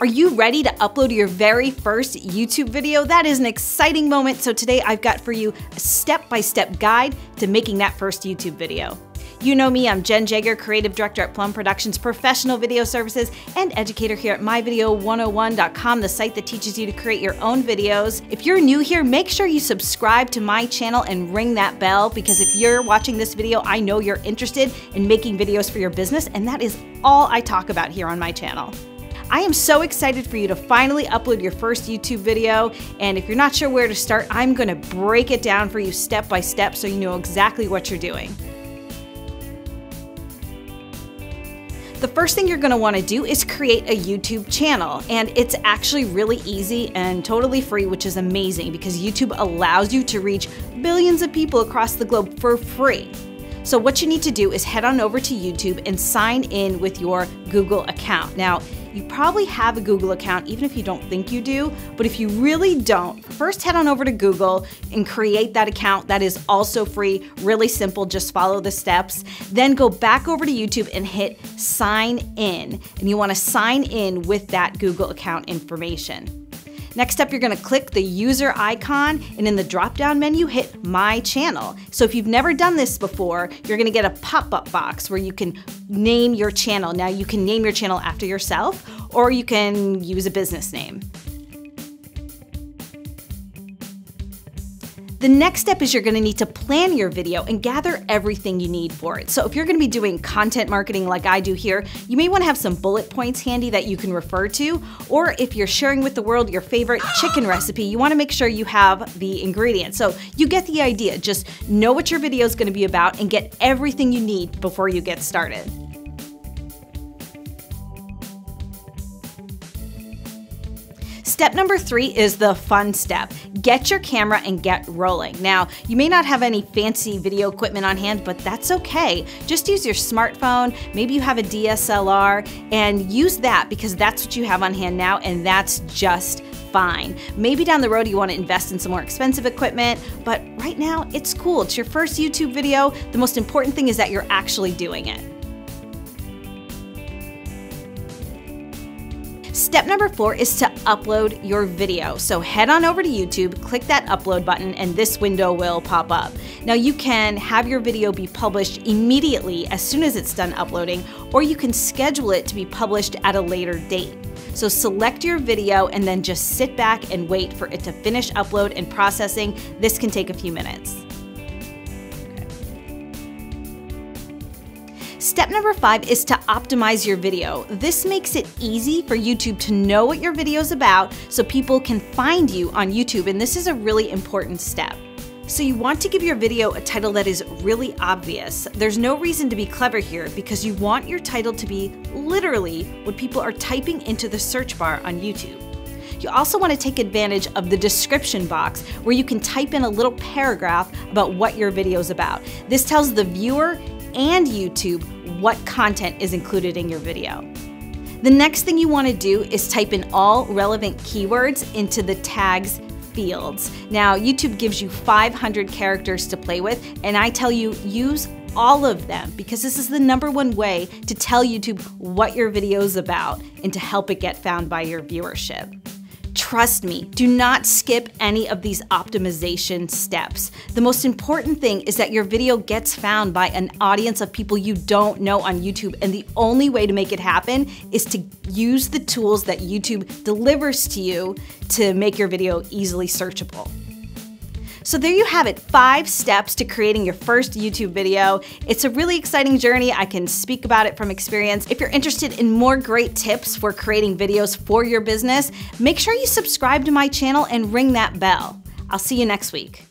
Are you ready to upload your very first YouTube video? That is an exciting moment, so today I've got for you a step-by-step guide to making that first YouTube video. You know me, I'm Jenn Jager, Creative Director at Plum Productions, professional video services, and educator here at myvideo101.com, the site that teaches you to create your own videos. If you're new here, make sure you subscribe to my channel and ring that bell because if you're watching this video, I know you're interested in making videos for your business, and that is all I talk about here on my channel. I am so excited for you to finally upload your first YouTube video. And if you're not sure where to start, I'm gonna break it down for you step by step so you know exactly what you're doing. The first thing you're gonna wanna do is create a YouTube channel. And it's actually really easy and totally free, which is amazing because YouTube allows you to reach billions of people across the globe for free. So what you need to do is head on over to YouTube and sign in with your Google account. Now, you probably have a Google account, even if you don't think you do. But if you really don't, first head on over to Google and create that account. That is also free, really simple. Just follow the steps. Then go back over to YouTube and hit sign in. And you want to sign in with that Google account information. Next up, you're gonna click the user icon and in the drop-down menu, hit My Channel. So if you've never done this before, you're gonna get a pop-up box where you can name your channel. Now you can name your channel after yourself or you can use a business name. The next step is you're gonna need to plan your video and gather everything you need for it. So if you're gonna be doing content marketing like I do here, you may wanna have some bullet points handy that you can refer to, or if you're sharing with the world your favorite chicken recipe, you wanna make sure you have the ingredients. So you get the idea, just know what your video is gonna be about and get everything you need before you get started. Step number three is the fun step. Get your camera and get rolling. Now, you may not have any fancy video equipment on hand, but that's okay. Just use your smartphone, maybe you have a DSLR, and use that because that's what you have on hand now, and that's just fine. Maybe down the road you want to invest in some more expensive equipment, but right now it's cool. It's your first YouTube video. The most important thing is that you're actually doing it. Step number four is to upload your video. So head on over to YouTube, click that upload button, and this window will pop up. Now you can have your video be published immediately as soon as it's done uploading, or you can schedule it to be published at a later date. So select your video and then just sit back and wait for it to finish upload and processing. This can take a few minutes. Step number five is to optimize your video. This makes it easy for YouTube to know what your video is about so people can find you on YouTube, and this is a really important step. So you want to give your video a title that is really obvious. There's no reason to be clever here because you want your title to be literally what people are typing into the search bar on YouTube. You also want to take advantage of the description box where you can type in a little paragraph about what your video is about. This tells the viewer and YouTube what content is included in your video. The next thing you want to do is type in all relevant keywords into the tags fields. Now, YouTube gives you 500 characters to play with, and I tell you, use all of them because this is the number one way to tell YouTube what your video is about and to help it get found by your viewership. Trust me, do not skip any of these optimization steps. The most important thing is that your video gets found by an audience of people you don't know on YouTube, and the only way to make it happen is to use the tools that YouTube delivers to you to make your video easily searchable. So there you have it, five steps to creating your first YouTube video. It's a really exciting journey. I can speak about it from experience. If you're interested in more great tips for creating videos for your business, make sure you subscribe to my channel and ring that bell. I'll see you next week.